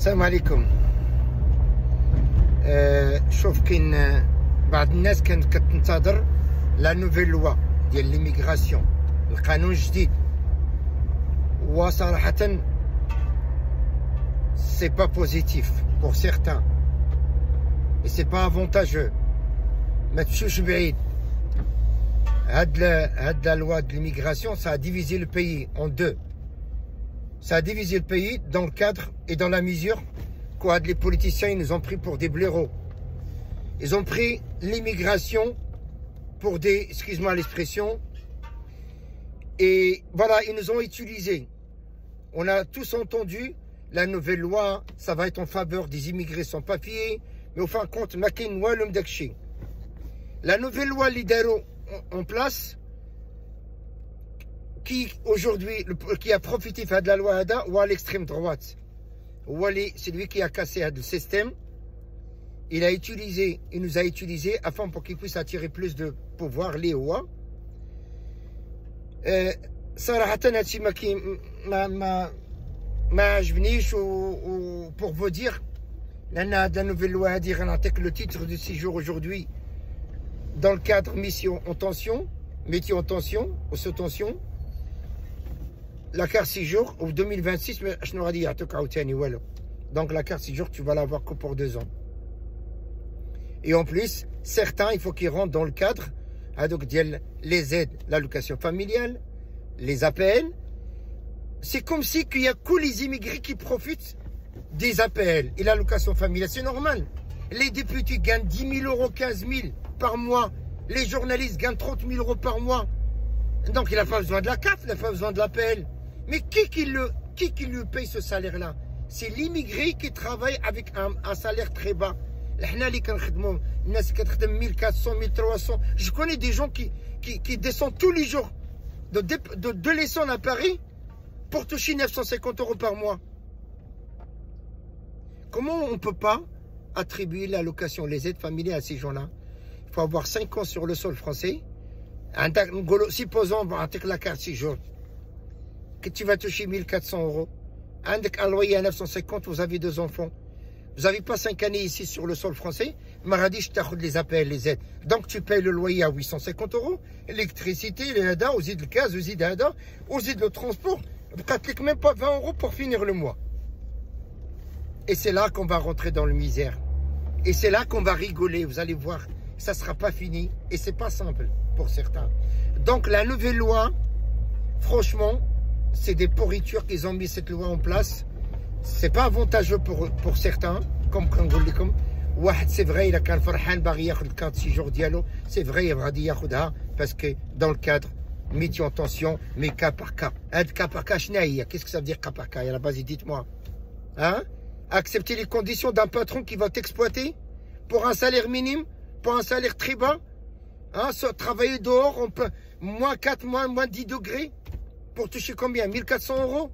السلام عليكم آه شوف كاين بعض الناس كانت كتنتظر لا نوفيل لوا ديال ليميغراسيون القانون الجديد وصراحة سي با بوزيتيف بور سيغتان اي سي با افونتاجو ما تمشيوش بعيد هاد هاد لا لوا دو ليميغراسيون سا ديفيزي لو بيي اون دو Ça a divisé le pays dans le cadre et dans la mesure quoi les politiciens ils nous ont pris pour des blaireaux. Ils ont pris l'immigration pour des, excuse-moi l'expression, et voilà, ils nous ont utilisés. On a tous entendu la nouvelle loi, ça va être en faveur des immigrés sans papier, mais au fin de compte, La nouvelle loi Lidero en place, qui aujourd'hui, qui a profité de la loi Hada, ou à l'extrême droite. C'est lui qui a cassé le système. Il a utilisé, il nous a utilisé afin pour qu'il puisse attirer plus de pouvoir les rois. صراحة هادشي ما كي ما ما ما عجبنيش و pour vous dire لأن هاد نوفيل لوا هادي غنعطيك لو تيتر دو سيجور aujourd'hui dans le cadre mission en tension métier en tension ou sous tension la carte 6 jours, ou 2026, mais je n'aurais dit à Donc la carte 6 jours, tu vas l'avoir que pour deux ans. Et en plus, certains, il faut qu'ils rentrent dans le cadre, hein, donc les aides, l'allocation familiale, les APL. C'est comme si qu'il y a que les immigrés qui profitent des APL et l'allocation familiale. C'est normal. Les députés gagnent 10 000 euros, 15 000 par mois. Les journalistes gagnent 30 000 euros par mois. Donc il n'a pas besoin de la carte, il n'a pas besoin de l'APL. Mais qui qui, le, qui qui lui paye ce salaire-là? C'est l'immigré qui travaille avec un, un salaire très bas. Je connais des gens qui, qui, qui descendent tous les jours de, de, de à Paris pour toucher 950 euros par mois. Comment on ne peut pas attribuer l'allocation, les aides familiales à ces gens-là? Il faut avoir 5 ans sur le sol français. Supposons, on va la carte 6 jours que tu vas toucher 1400 euros. Un loyer à 950, vous avez deux enfants. Vous n'avez pas cinq années ici sur le sol français. Maradi, je les appels, les aides. Donc tu payes le loyer à 850 euros. L'électricité, les ADA, aussi le gaz, aussi l'ADA, aussi le transport. Ne même pas 20 euros pour finir le mois. Et c'est là qu'on va rentrer dans le misère. Et c'est là qu'on va rigoler, vous allez voir. Ça ne sera pas fini. Et c'est pas simple pour certains. Donc la nouvelle loi, franchement, c'est des pourritures qu'ils ont mis cette loi en place. C'est pas avantageux pour, pour certains, comme كنقول لكم واحد سي فري الا كان فرحان باغي ياخذ الكارت سي جور ديالو سي فري غادي ياخذها باسكو دون الكادر ميتي اون تونسيون مي كا بار كا هاد كا بار كا شنو هي كيسك سا دير كا بار كا يا بازي ديت موا hein accepter les conditions d'un patron qui va t'exploiter pour un salaire minime pour un salaire très bas hein travailler dehors on peut moins 4 moins moins 10 degrés pour toucher combien 1400 euros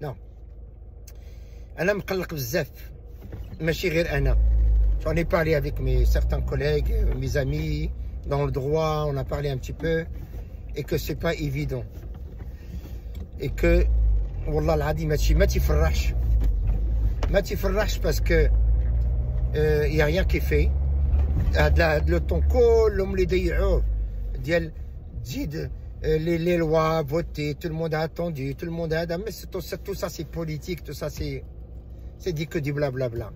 Non. J'en ai parlé avec mes certains collègues, mes amis, dans le droit, on a parlé un petit peu, et que c'est pas évident. Et que, Wallah l'adi, ma t'ifrash. Ma t'ifrash parce que il euh, n'y a rien qui est fait. Le ton l'homme les ديال تزيد euh, les, lois votées, tout le monde a attendu, tout le monde a... Mais tout, tout ça, c'est politique, tout ça, c'est dit que du blablabla.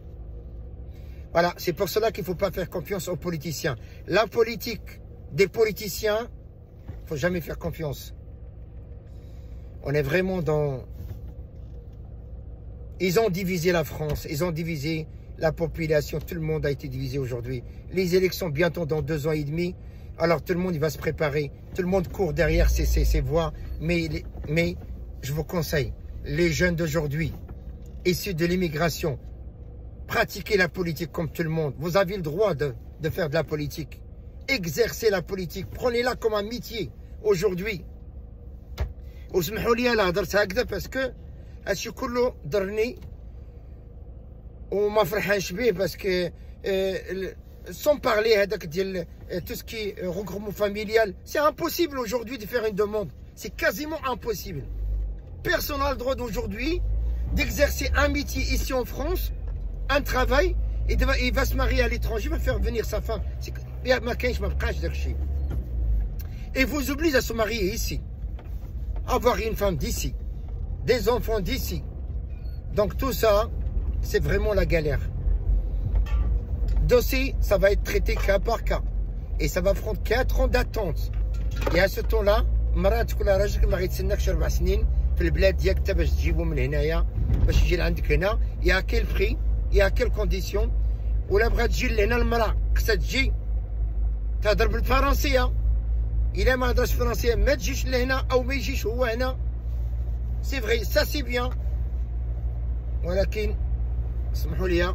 Voilà, c'est pour cela qu'il ne faut pas faire confiance aux politiciens. La politique des politiciens, il ne faut jamais faire confiance. On est vraiment dans... Ils ont divisé la France, ils ont divisé la population, tout le monde a été divisé aujourd'hui. Les élections bientôt dans deux ans et demi, alors tout le monde il va se préparer, tout le monde court derrière ses, voies, mais, mais je vous conseille, les jeunes d'aujourd'hui, issus de l'immigration, pratiquez la politique comme tout le monde. Vous avez le droit de, faire de la politique. Exercez la politique, prenez-la comme un métier aujourd'hui. parce que هادشي كله ضرني وما فرحانش به باسكو sans parler hein, de euh, tout ce qui est euh, regroupement familial, c'est impossible aujourd'hui de faire une demande. C'est quasiment impossible. Personne n'a le droit d'aujourd'hui d'exercer un métier ici en France, un travail, et il va se marier à l'étranger, il va faire venir sa femme. Et vous oblige à se marier ici, avoir une femme d'ici, des enfants d'ici. Donc tout ça, c'est vraiment la galère. Dossier, ça va être traité cas par cas. Et ça va prendre 4 ans d'attente. Et à ce temps-là, مرات تكون راجلك ما غيتسناكش اربع سنين في البلاد ديالك حتى باش تجيبو من هنايا باش يجي لعندك هنا يا كيل فري يا كيل كونديسيون ولا بغات تجي لهنا المراه خصها تجي تهضر بالفرنسيه الا ما هضرش فرنسيه ما تجيش لهنا او ما يجيش هو هنا سي فغي سا سي بيان ولكن اسمحوا لي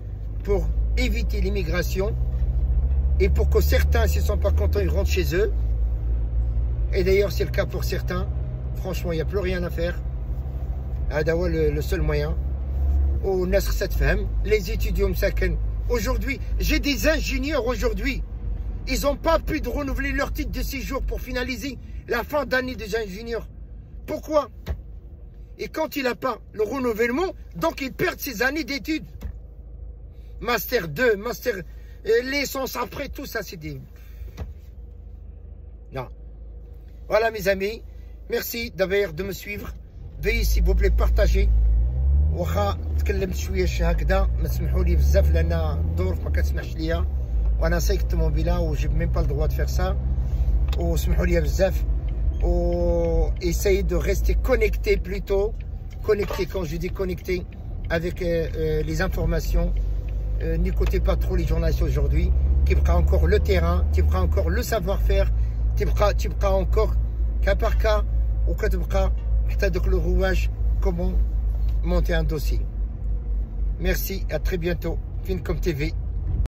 pour éviter l'immigration et pour que certains, s'ils ne sont pas contents, ils rentrent chez eux. Et d'ailleurs, c'est le cas pour certains. Franchement, il n'y a plus rien à faire. Adawa, le, le seul moyen. Au Nasr femme les étudiants Msaken. Aujourd'hui, j'ai des ingénieurs aujourd'hui. Ils n'ont pas pu renouveler leur titre de séjour pour finaliser la fin d'année des ingénieurs. Pourquoi? Et quand il n'a pas le renouvellement, donc il perd ses années d'études. Master 2, Master l'essence après, tout ça, c'est des... Non. Voilà, mes amis. Merci d'avoir de me suivre. Veuillez, s'il vous plaît, partager. واخا تكلمت شويه هكذا ما تسمحوا لي بزاف لان الظروف ما كتسمحش ليا وانا سايق الطوموبيله وجيب ميم با الدغوا دو فيغ سا وسمحوا لي بزاف و essayer de rester connecté plutôt connecté quand je dis connecté avec euh, euh, les informations euh, n'écoutez pas trop les journalistes aujourd'hui, qui prend encore le terrain, qui prend encore le savoir-faire, qui prend encore cas par cas, ou prend le rouage, comment monter un dossier. Merci, à très bientôt. Fincom TV.